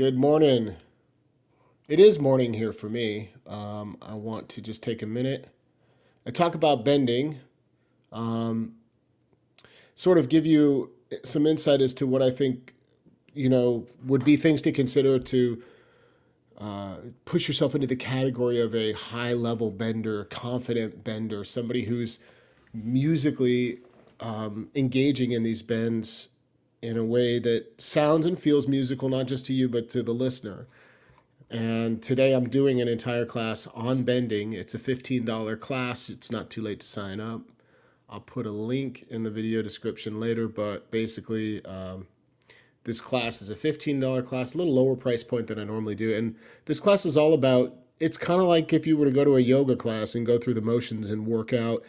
Good morning. It is morning here for me. Um, I want to just take a minute and talk about bending, um, sort of give you some insight as to what I think, you know, would be things to consider to uh, push yourself into the category of a high level bender, confident bender, somebody who's musically um, engaging in these bends in a way that sounds and feels musical, not just to you, but to the listener. And today I'm doing an entire class on bending. It's a $15 class. It's not too late to sign up. I'll put a link in the video description later, but basically, um, this class is a $15 class, a little lower price point than I normally do. And this class is all about, it's kind of like if you were to go to a yoga class and go through the motions and work out,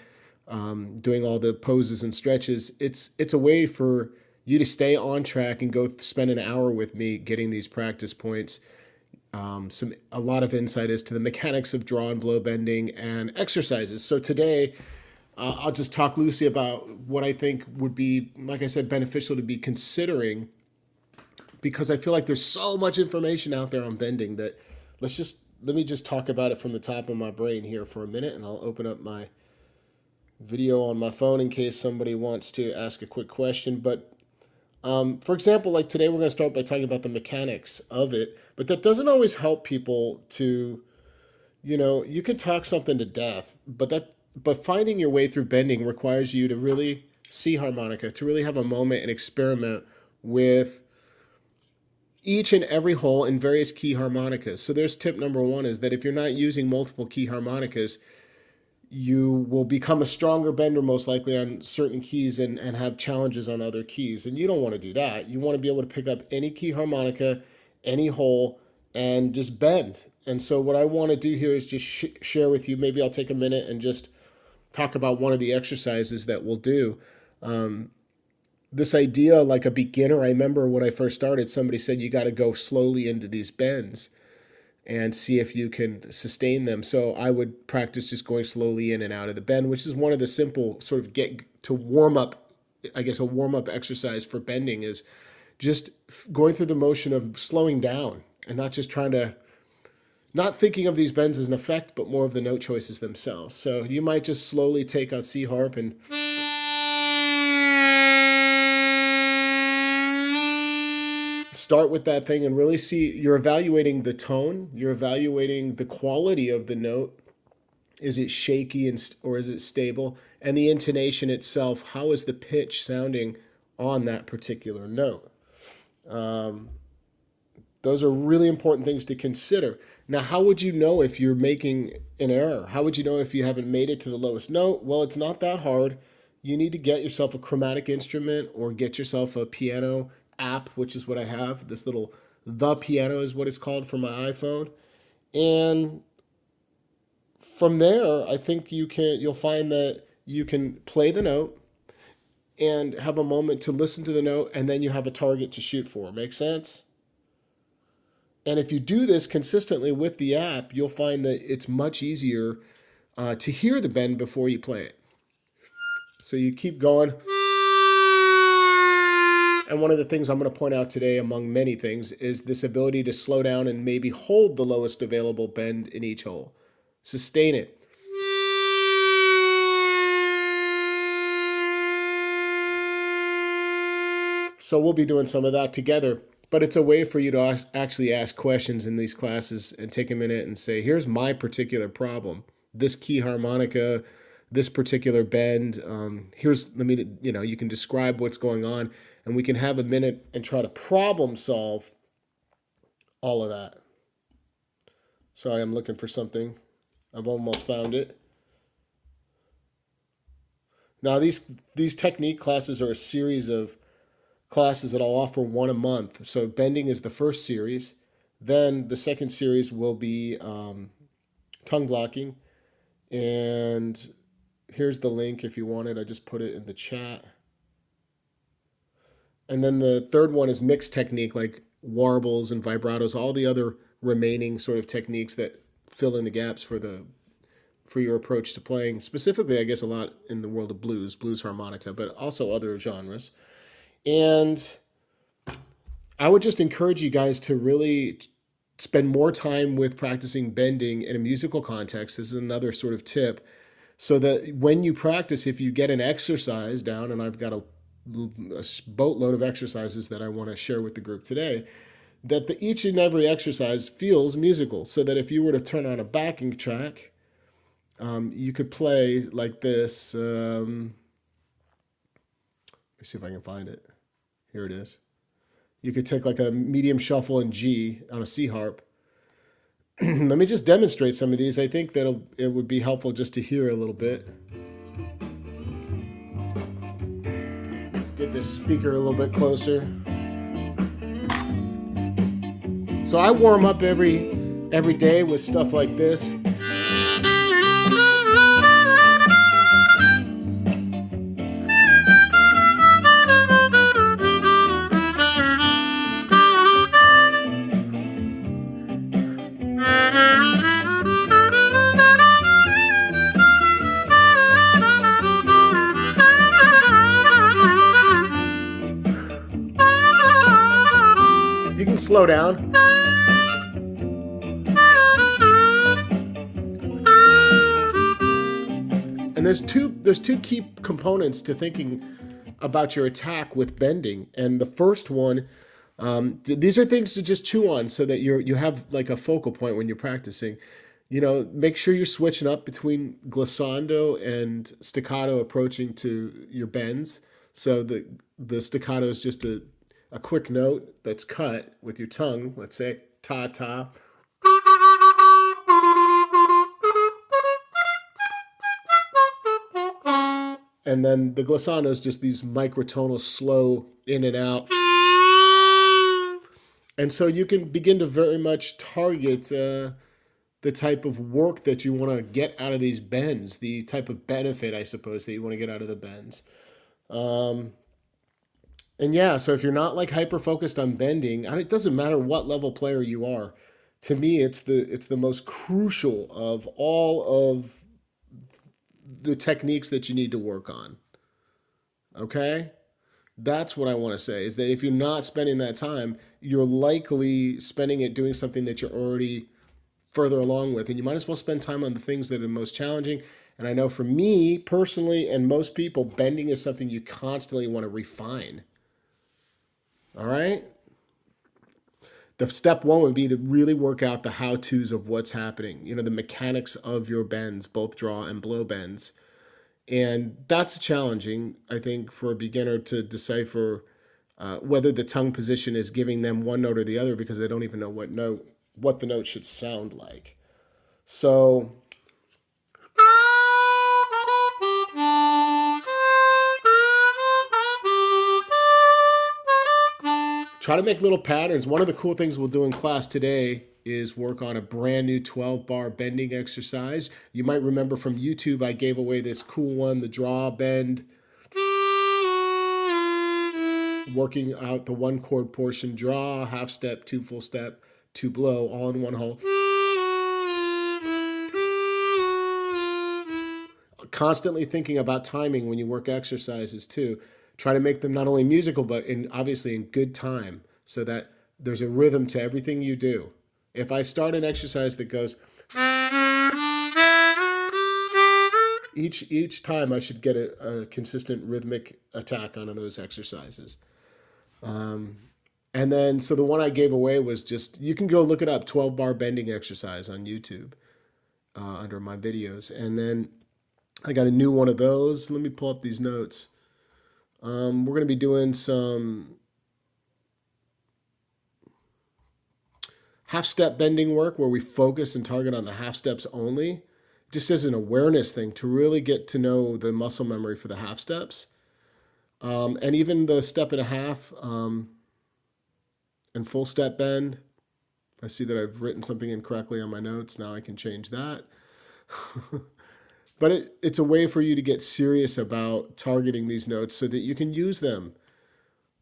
um, doing all the poses and stretches. It's, it's a way for you to stay on track and go spend an hour with me getting these practice points. Um, some a lot of insight as to the mechanics of draw and blow bending and exercises. So today, uh, I'll just talk loosely about what I think would be, like I said, beneficial to be considering, because I feel like there's so much information out there on bending that let's just let me just talk about it from the top of my brain here for a minute, and I'll open up my video on my phone in case somebody wants to ask a quick question. But um, for example, like today, we're going to start by talking about the mechanics of it, but that doesn't always help people to, you know, you can talk something to death, but that, but finding your way through bending requires you to really see harmonica, to really have a moment and experiment with each and every hole in various key harmonicas. So there's tip number one is that if you're not using multiple key harmonicas, you will become a stronger bender most likely on certain keys and, and have challenges on other keys. And you don't want to do that. You want to be able to pick up any key harmonica, any hole, and just bend. And so, what I want to do here is just sh share with you. Maybe I'll take a minute and just talk about one of the exercises that we'll do. Um, this idea, like a beginner, I remember when I first started, somebody said you got to go slowly into these bends and see if you can sustain them. So I would practice just going slowly in and out of the bend, which is one of the simple sort of get to warm up, I guess a warm up exercise for bending is just going through the motion of slowing down and not just trying to not thinking of these bends as an effect, but more of the note choices themselves. So you might just slowly take a C harp and start with that thing and really see you're evaluating the tone, you're evaluating the quality of the note. Is it shaky and or is it stable? And the intonation itself, how is the pitch sounding on that particular note? Um, those are really important things to consider. Now, how would you know if you're making an error? How would you know if you haven't made it to the lowest note? Well, it's not that hard. You need to get yourself a chromatic instrument or get yourself a piano app, which is what I have. This little The Piano is what it's called for my iPhone. And from there, I think you can you'll find that you can play the note and have a moment to listen to the note and then you have a target to shoot for. Make sense? And if you do this consistently with the app, you'll find that it's much easier uh, to hear the bend before you play it. So you keep going. And one of the things I'm going to point out today, among many things, is this ability to slow down and maybe hold the lowest available bend in each hole. Sustain it. So we'll be doing some of that together. But it's a way for you to actually ask questions in these classes and take a minute and say, here's my particular problem. This key harmonica, this particular bend. Um, here's, let me, you know, you can describe what's going on and we can have a minute and try to problem solve all of that. Sorry, I'm looking for something. I've almost found it. Now these these technique classes are a series of classes that I'll offer one a month. So bending is the first series. Then the second series will be um, tongue blocking. And here's the link if you want it. I just put it in the chat. And then the third one is mixed technique, like warbles and vibratos, all the other remaining sort of techniques that fill in the gaps for the for your approach to playing. Specifically, I guess a lot in the world of blues, blues harmonica, but also other genres. And I would just encourage you guys to really spend more time with practicing bending in a musical context. This is another sort of tip. So that when you practice, if you get an exercise down, and I've got a, a boatload of exercises that I want to share with the group today, that the, each and every exercise feels musical. So that if you were to turn on a backing track, um, you could play like this. Um, let me see if I can find it. Here it is. You could take like a medium shuffle in G on a C harp. Let me just demonstrate some of these. I think that it would be helpful just to hear a little bit. Get this speaker a little bit closer. So I warm up every every day with stuff like this. Slow down. And there's two there's two key components to thinking about your attack with bending. And the first one, um, th these are things to just chew on so that you're you have like a focal point when you're practicing. You know, make sure you're switching up between glissando and staccato approaching to your bends. So the the staccato is just a a quick note that's cut with your tongue, let's say ta ta. And then the glissando is just these microtonal slow in and out. And so you can begin to very much target uh, the type of work that you want to get out of these bends, the type of benefit, I suppose, that you want to get out of the bends. Um, and yeah, so if you're not like hyper focused on bending, and it doesn't matter what level player you are. To me, it's the it's the most crucial of all of the techniques that you need to work on. Okay? That's what I want to say is that if you're not spending that time, you're likely spending it doing something that you're already further along with. And you might as well spend time on the things that are most challenging. And I know for me personally and most people, bending is something you constantly want to refine. All right. The step one would be to really work out the how to's of what's happening, you know, the mechanics of your bends, both draw and blow bends. And that's challenging, I think, for a beginner to decipher uh, whether the tongue position is giving them one note or the other because they don't even know what note, what the note should sound like. So try to make little patterns. One of the cool things we'll do in class today is work on a brand new 12 bar bending exercise. You might remember from YouTube, I gave away this cool one, the draw bend. Working out the one chord portion, draw, half step, two full step, two blow, all in one hole. Constantly thinking about timing when you work exercises too try to make them not only musical but in obviously in good time so that there's a rhythm to everything you do. If I start an exercise that goes each each time I should get a, a consistent rhythmic attack on those exercises. Um, and then so the one I gave away was just you can go look it up 12 bar bending exercise on YouTube uh, under my videos. And then I got a new one of those. Let me pull up these notes. Um, we're going to be doing some half step bending work where we focus and target on the half steps only, just as an awareness thing to really get to know the muscle memory for the half steps. Um, and even the step and a half um, and full step bend. I see that I've written something incorrectly on my notes. Now I can change that. But it, it's a way for you to get serious about targeting these notes so that you can use them.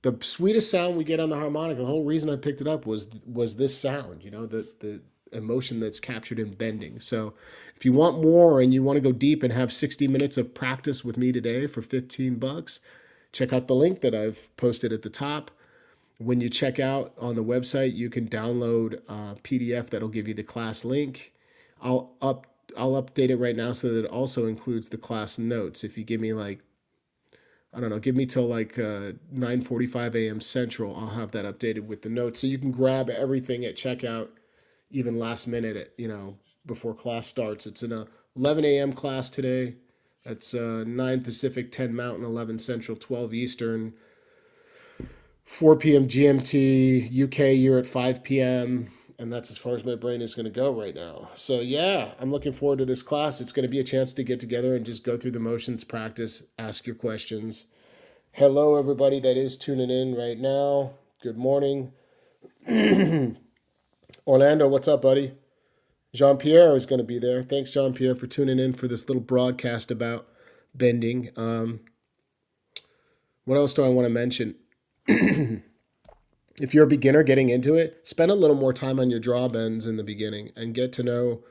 The sweetest sound we get on the harmonica, the whole reason I picked it up was was this sound, you know, the the emotion that's captured in bending. So if you want more and you want to go deep and have 60 minutes of practice with me today for 15 bucks, check out the link that I've posted at the top. when you check out on the website, you can download a PDF that'll give you the class link. I'll up I'll update it right now so that it also includes the class notes. If you give me like I don't know, give me till like uh, 9:45 a.m. Central. I'll have that updated with the notes, so you can grab everything at checkout, even last minute, at, you know, before class starts. It's an 11 a.m. class today. That's uh, 9 Pacific, 10 Mountain, 11 Central, 12 Eastern, 4 p.m. GMT. UK, you're at 5 p.m and that's as far as my brain is going to go right now. So yeah, I'm looking forward to this class. It's going to be a chance to get together and just go through the motions, practice, ask your questions. Hello, everybody that is tuning in right now. Good morning. Orlando, what's up, buddy? Jean Pierre is going to be there. Thanks, Jean Pierre, for tuning in for this little broadcast about bending. Um, what else do I want to mention? if you're a beginner getting into it, spend a little more time on your draw bends in the beginning and get to know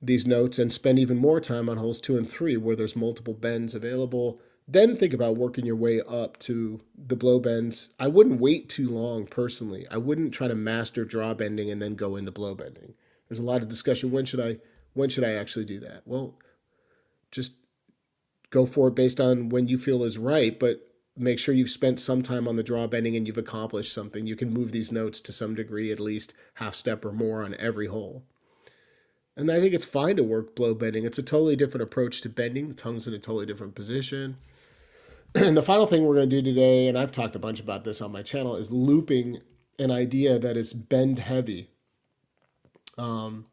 these notes and spend even more time on holes two and three where there's multiple bends available. Then think about working your way up to the blow bends. I wouldn't wait too long personally. I wouldn't try to master draw bending and then go into blow bending. There's a lot of discussion. When should I when should I actually do that? Well, just go for it based on when you feel is right, but make sure you've spent some time on the draw bending and you've accomplished something. You can move these notes to some degree, at least half step or more on every hole. And I think it's fine to work blow bending. It's a totally different approach to bending. The tongue's in a totally different position. and the final thing we're going to do today, and I've talked a bunch about this on my channel, is looping an idea that is bend heavy. Um,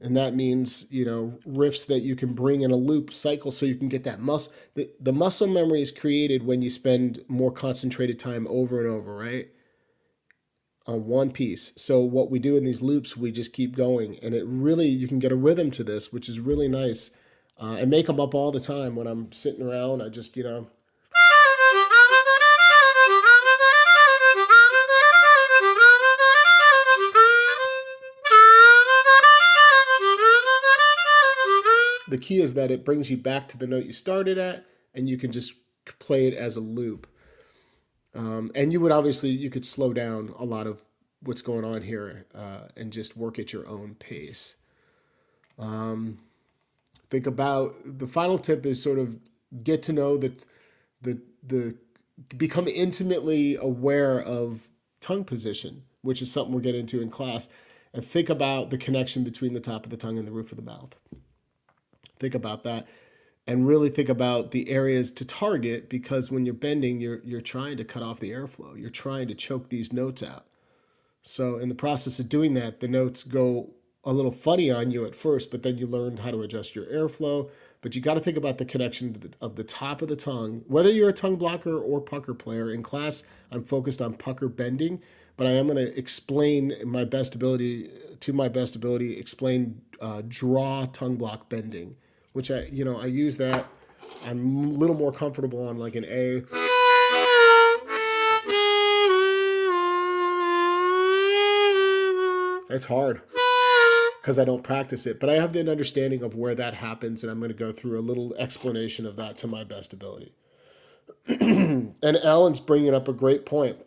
and that means you know riffs that you can bring in a loop cycle so you can get that muscle the, the muscle memory is created when you spend more concentrated time over and over right? On one piece. So what we do in these loops we just keep going. And it really you can get a rhythm to this which is really nice. Uh, I make them up all the time when i'm sitting around. I just you know key is that it brings you back to the note you started at, and you can just play it as a loop. Um, and you would obviously you could slow down a lot of what's going on here uh, and just work at your own pace. Um, think about the final tip is sort of get to know that the the become intimately aware of tongue position, which is something we're getting into in class, and think about the connection between the top of the tongue and the roof of the mouth. Think about that and really think about the areas to target because when you're bending, you're, you're trying to cut off the airflow. You're trying to choke these notes out. So in the process of doing that, the notes go a little funny on you at first, but then you learn how to adjust your airflow. But you got to think about the connection of the top of the tongue. Whether you're a tongue blocker or pucker player, in class, I'm focused on pucker bending, but I am going to explain my best ability, to my best ability, explain uh, draw tongue block bending which I, you know, I use that. I'm a little more comfortable on like an A. It's hard because I don't practice it, but I have an understanding of where that happens, and I'm going to go through a little explanation of that to my best ability. and Alan's bringing up a great point.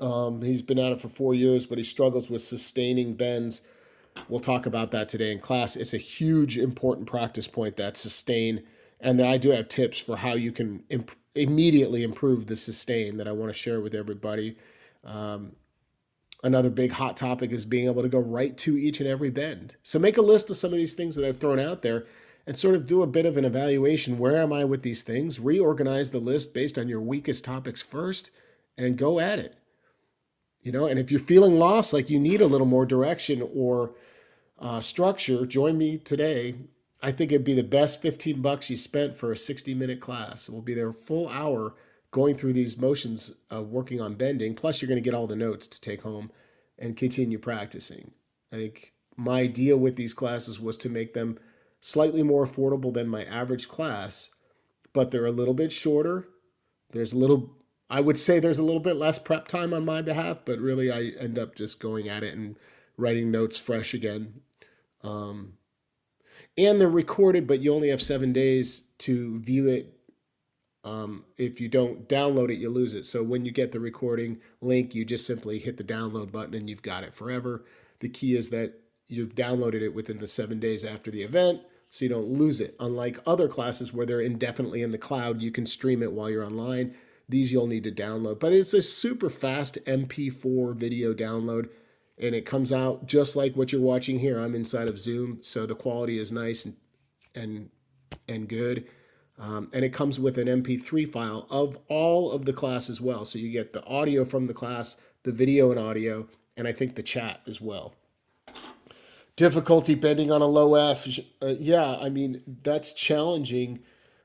Um, he's been at it for four years, but he struggles with sustaining bends We'll talk about that today in class. It's a huge, important practice point that sustain. And I do have tips for how you can imp- immediately improve the sustain that I want to share with everybody. Um, another big hot topic is being able to go right to each and every bend. So make a list of some of these things that I've thrown out there and sort of do a bit of an evaluation. Where am I with these things? Reorganize the list based on your weakest topics first and go at it. You know, and if you're feeling lost, like you need a little more direction or uh, structure, join me today. I think it'd be the best 15 bucks you spent for a 60 minute class. We'll be there full hour going through these motions, uh, working on bending. Plus, you're going to get all the notes to take home and continue practicing. I think my idea with these classes was to make them slightly more affordable than my average class, but they're a little bit shorter. There's a little, I would say there's a little bit less prep time on my behalf, but really I end up just going at it and writing notes fresh again um, and they're recorded, but you only have seven days to view it Um, if you don't download it, you lose it. So when you get the recording link, you just simply hit the download button and you've got it forever. The key is that you've downloaded it within the seven days after the event so you don't lose it. Unlike other classes where they're indefinitely in the cloud, you can stream it while you're online. These you'll need to download, but it's a super fast MP4 video download and it comes out just like what you're watching here. I'm inside of Zoom, so the quality is nice and and, and good. Um, and it comes with an MP3 file of all of the class as well. So you get the audio from the class, the video and audio, and I think the chat as well. Difficulty bending on a low F. Uh, yeah, I mean, that's challenging.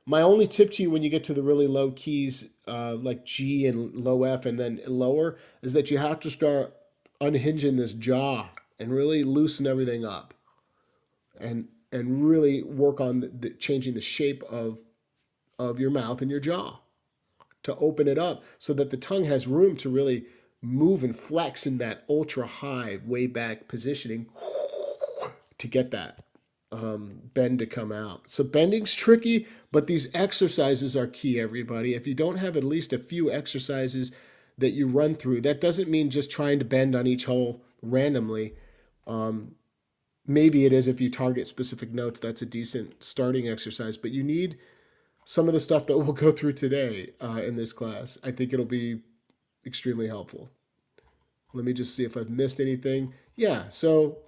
My only tip to you when you get to the really low keys, uh, like G and low F and then lower, is that you have to start unhinging this jaw and really loosen everything up and and really work on the, the, changing the shape of of your mouth and your jaw to open it up so that the tongue has room to really move and flex in that ultra high way back positioning to get that um, bend to come out. So bending's tricky, but these exercises are key, everybody. If you don't have at least a few exercises that you run through, that doesn't mean just trying to bend on each hole randomly. Um, maybe it is if you target specific notes, that's a decent starting exercise, but you need some of the stuff that we'll go through today uh, in this class. I think it'll be extremely helpful. Let me just see if I've missed anything. Yeah, so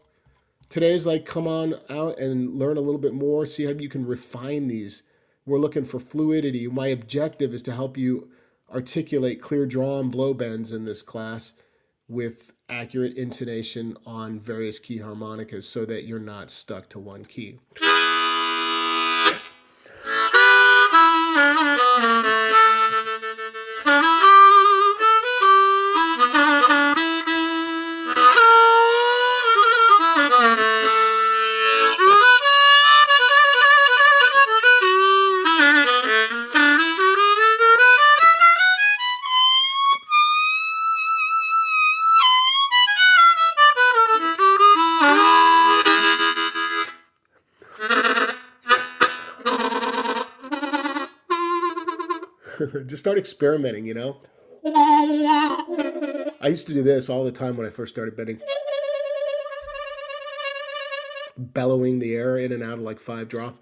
Today's like come on out and learn a little bit more, see how you can refine these. We're looking for fluidity. My objective is to help you articulate clear draw and blow bends in this class with accurate intonation on various key harmonicas so that you're not stuck to one key. just start experimenting, you know? I used to do this all the time when I first started bending. Bellowing the air in and out of like five draw.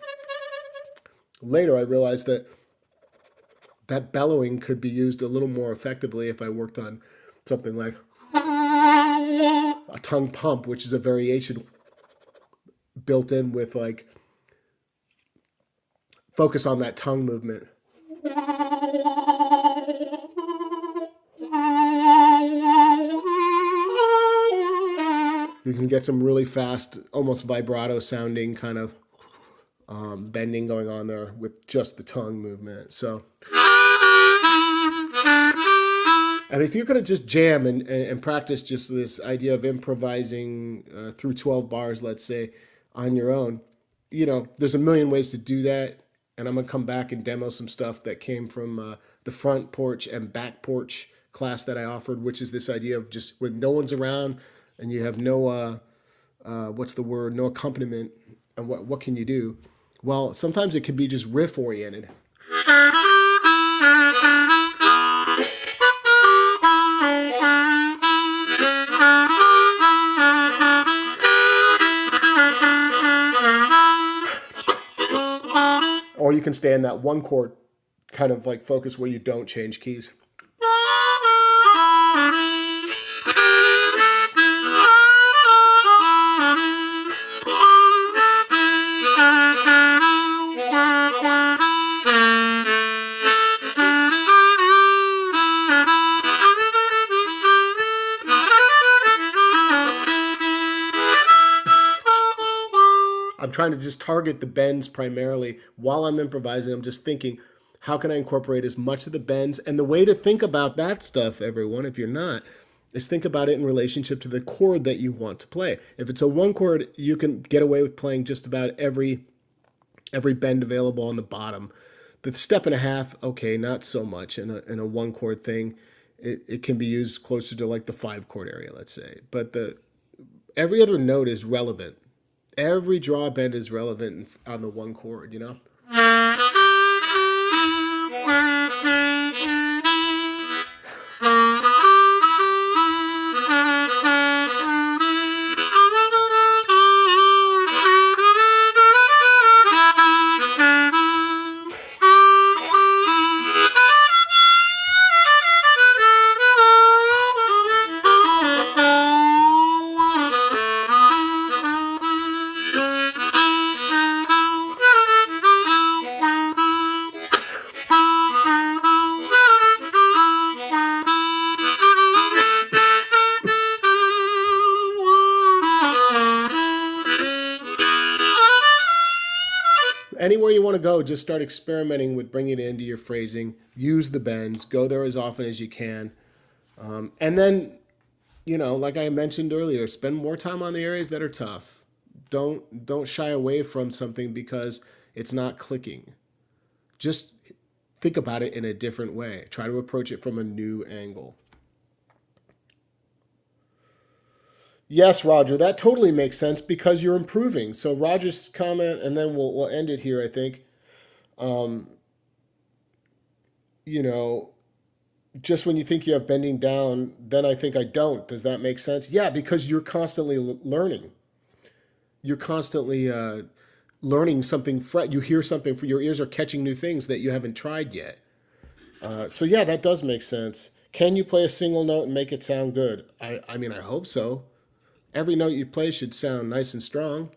Later, I realized that that bellowing could be used a little more effectively if I worked on something like a tongue pump, which is a variation built in with like focus on that tongue movement. You can get some really fast, almost vibrato sounding kind of um, bending going on there with just the tongue movement. So, and if you're going to just jam and, and, and, practice just this idea of improvising uh, through 12 bars, let's say, on your own, you know, there's a million ways to do that. And I'm going to come back and demo some stuff that came from uh, the front porch and back porch class that I offered, which is this idea of just when no one's around, and you have no uh, uh, what's the word no accompaniment and what what can you do? Well sometimes it can be just riff oriented. Or you can stay in that one chord kind of like focus where you don't change keys trying to just target the bends primarily while I'm improvising. I'm just thinking, how can I incorporate as much of the bends? And the way to think about that stuff, everyone, if you're not, is think about it in relationship to the chord that you want to play. If it's a one chord, you can get away with playing just about every every bend available on the bottom. The step and a half, okay, not so much in a, in a one chord thing. It, it can be used closer to like the five chord area, let's say. But the every other note is relevant every draw bend is relevant on the one chord, you know? Go, just start experimenting with bringing it into your phrasing. Use the bends. Go there as often as you can. Um, and then, you know, like I mentioned earlier, spend more time on the areas that are tough. Don't don't shy away from something because it's not clicking. Just think about it in a different way. Try to approach it from a new angle. Yes, Roger, that totally makes sense because you're improving. So Roger's comment, and then we'll we'll end it here. I think, um, you know, just when you think you have bending down, then I think I don't. Does that make sense? Yeah, because you're constantly learning. You're constantly uh, learning something. Fre- you hear something. Your ears are catching new things that you haven't tried yet. Uh, so yeah, that does make sense. Can you play a single note and make it sound good? I, I mean, I hope so. Every note you play should sound nice and strong.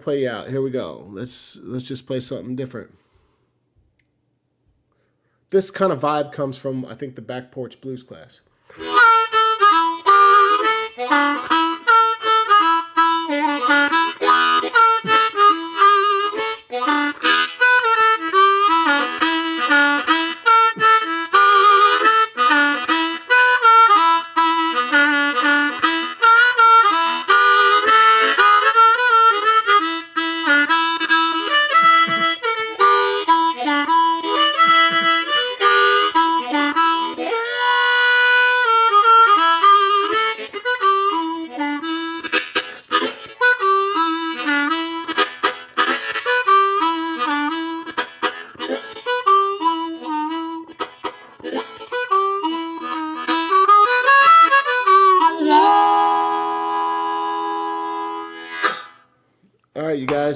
Play out. Here we go. Let's let's just play something different. This kind of vibe comes from I think the Back Porch Blues class.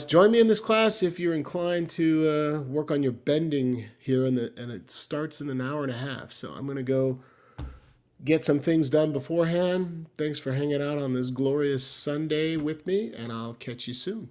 Join me in this class if you're inclined to uh, work on your bending here, in the, and it starts in an hour and a half. So I'm going to go get some things done beforehand. Thanks for hanging out on this glorious Sunday with me, and I'll catch you soon.